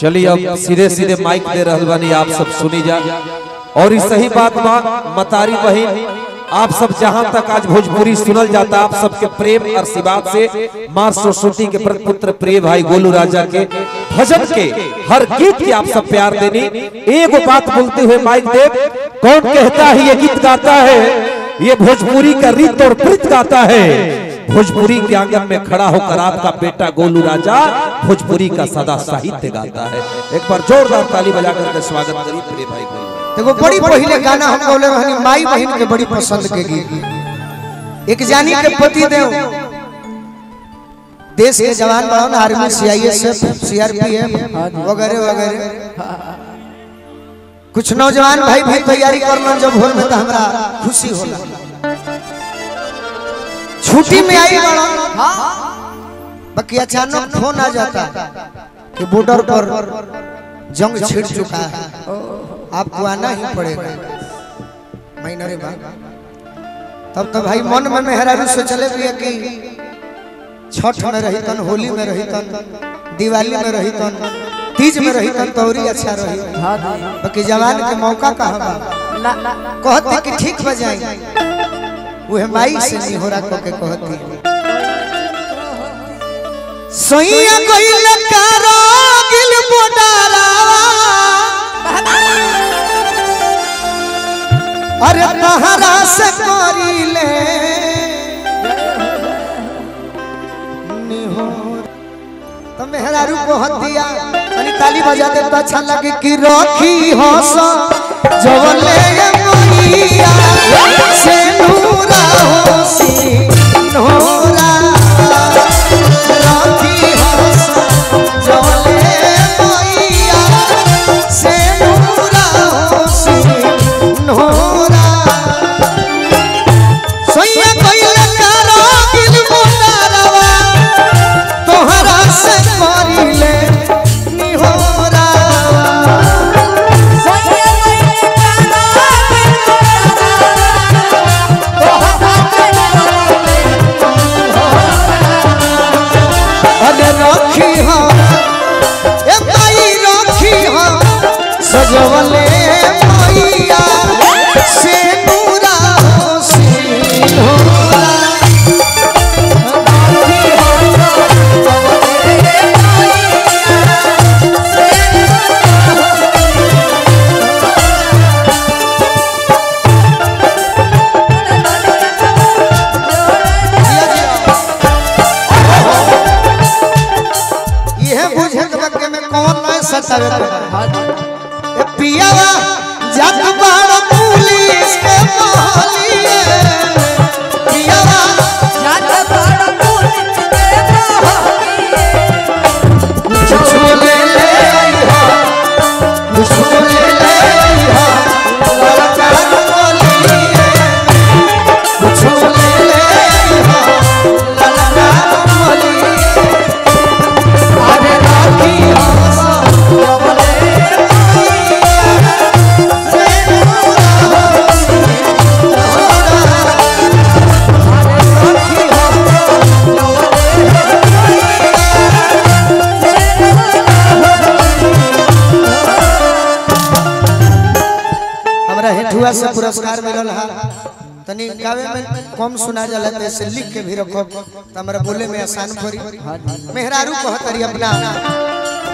चलिए अब सीधे सीधे माइक दे रहल बानी आप सब सुनी जा और इस सही बात बा मतारी बहन आप सब जहाँ तक आज भोजपुरी सुनल जाता आप सबके प्रेम और आशीर्वाद से माँ सरस्वती के पुत्र प्रिय भाई गोलू राजा के भजन के हर गीत की आप सब प्यार देनी। एक बात बोलते हुए माइक देव कौन कहता है ये गीत गाता है? ये भोजपुरी का रीत और प्रीत गाता है। भोजपुरी के आँगन में खड़ा होकर आपका बेटा गोलू राजा भोजपुरी का सदा साहित्य गाता है। एक बार जोरदार ताली बजा करके स्वागत करिए प्रिय भाई को एगो बड़ी पहले गाना हम गौले रहनी, माई बहन के बड़ी पसंद के गीत। एक जानी के पति देव। देश के जवान बड़न आर्मी सीआईएसएफ सीआरपीएफ वगैरह वगैरह। कुछ नौजवान भाई भी तैयारी करलन जब होल में तो हमरा खुशी होला। छुट्टी में आई बड़न बाकी अचानक फ़ोन आ जाता कि बॉर्डर पर जंग छिड़ चुका है। आपको आना ही पड़ेगा। महीना रे बाद तब तो भाई मन में मेहरारू से चले भी कि छठ में रही तन होली में रही तन दिवाली में रही तन तीज में रही तन तौरी अच्छा रही। बाकी जवान के मौका कहाँ बा? कहते कि ठीक बजाई। वह माई से नहीं हो रहा के कहती सैया गइल कारो गिल बोडारा अरे तहरा से करीले तो मेहरारू को हतिया। अनी ताली बजा दे तो अच्छा लगे कि रखी हस जवले मैया से नूरा होसी नूरा कौन ए पियावा जग बाड़ पुलिस के मोहलिए है तनी गावे में कम सुना जाला तो ऐसे लिख के भी रखो। तो हमरा बोले, में आसान पड़ी मेहरारू कहतरी अपना।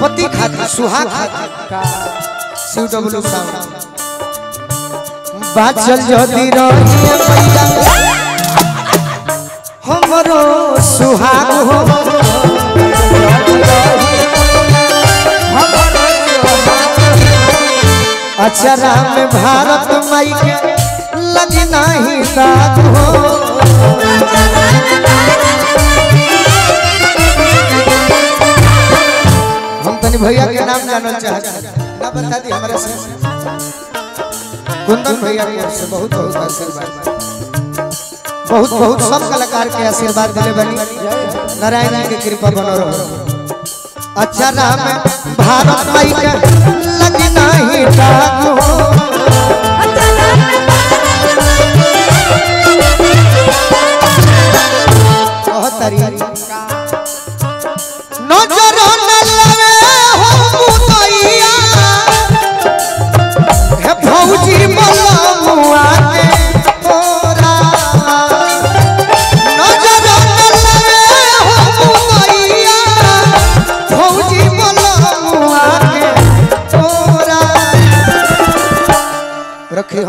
पति खातिर सुहाग खातिर। शिव डब्लू साउंड बाचल जदी रही मैया हमरो सुहाग हो। अचरा में भारत माई के लगी नहीं दाग हो। हम तनी भैया के नाम जानल चाहते ना बता दी हमारे से। कुंदन भैया की से बहुत बहुत आशीर्वाद। बहुत बहुत सब कलाकार के आशीर्वाद दिले बनी। नारायण जी की कृपा बनो रहो। अच्छा नाम भारत माई के लगी नहीं दाग हो।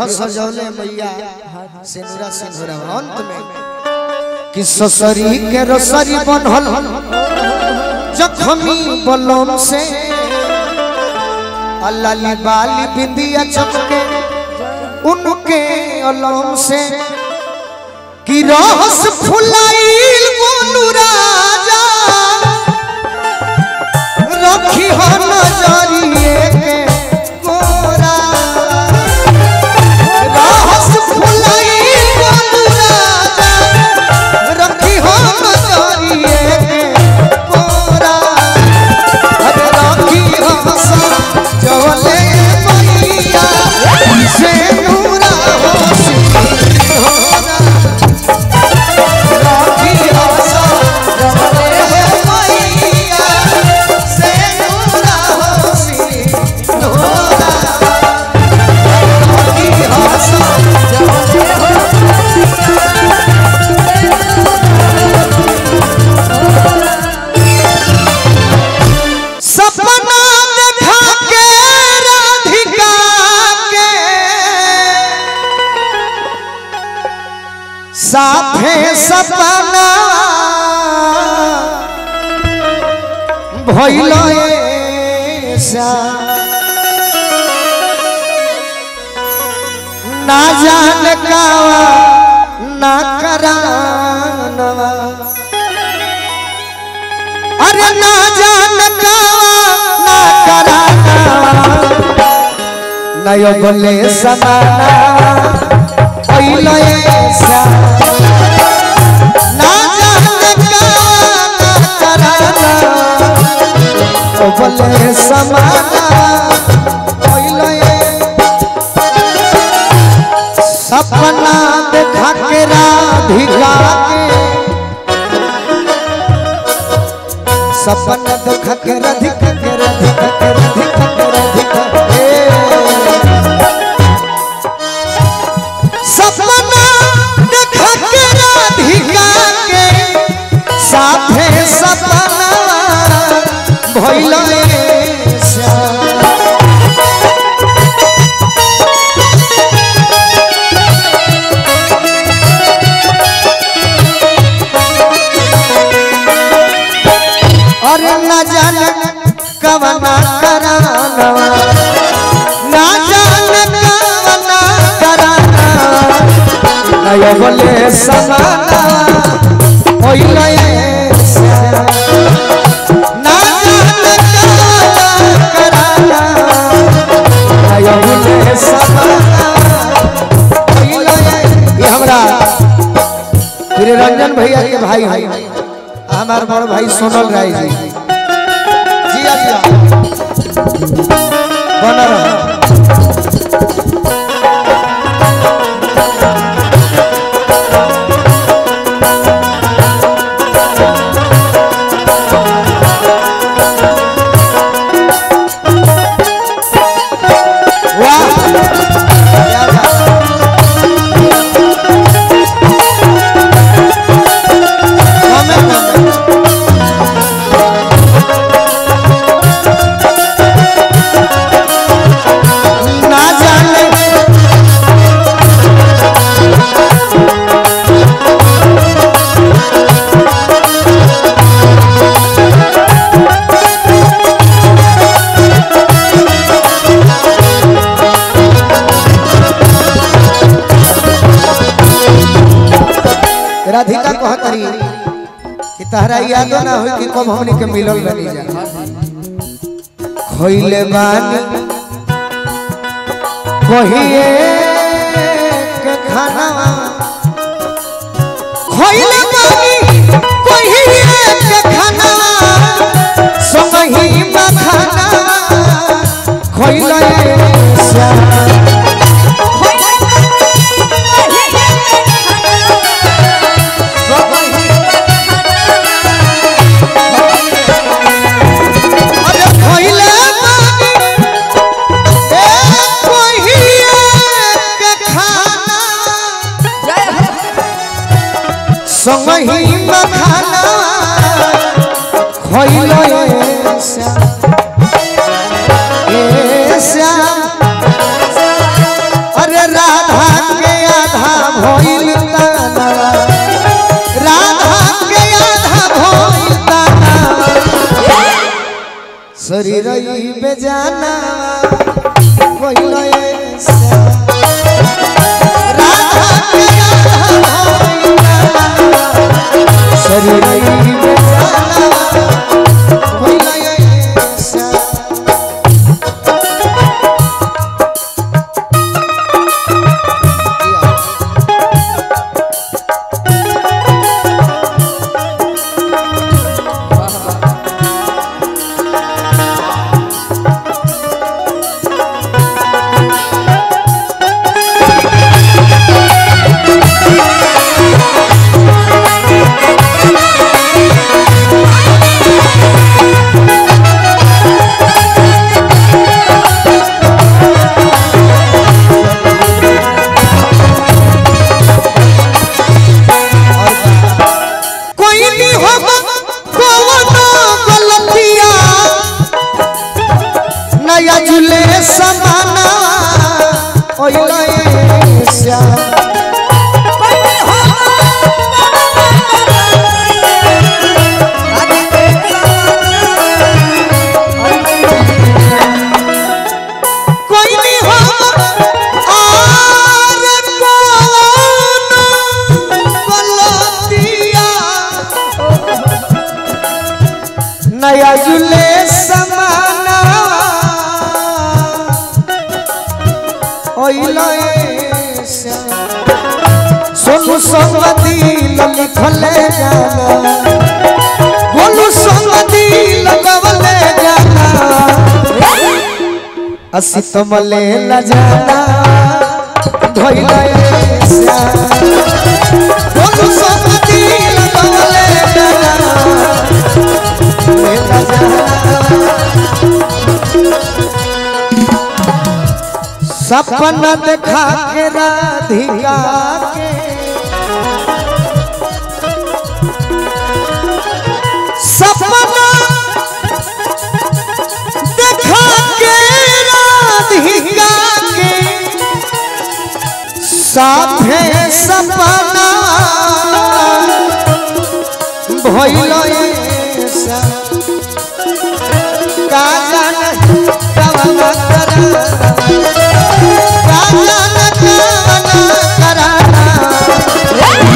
सजौले मैया, सिंदूरा सिंदूरा, अंत में। कि ससरी के रसरी बनल जखमी बलम से। अल्लाली बाली बिंदिया चमके, उनके अलम से। कि रस फुलाइल गोलू राजा रखी हो नज़रिए के जान कावा ना करानवा। अरे ना ना कराना नयो बोले समाना ना ना कराना ओ बोले समाना। सपना देखा के राधिका के सपना देखा के राधिका के हमरा फिर रंजन भैया के भाई है हमार बड़ भाई सोनल राय जी जिया जिया बना रहा कहतरी कि तहरा याद ना हो कि कब हमने के मिलल बनी जा। खोइले बानी, कहिए जुले समाना। सोनू संगति लिखले जाना। बोलू संगति लगवले जाना। असी तमले ल जाना। धोइले बोलू सपना देखा के राधिका के। सपना देखा के राधिका के। साथे सपना भइल